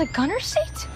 a gunner seat?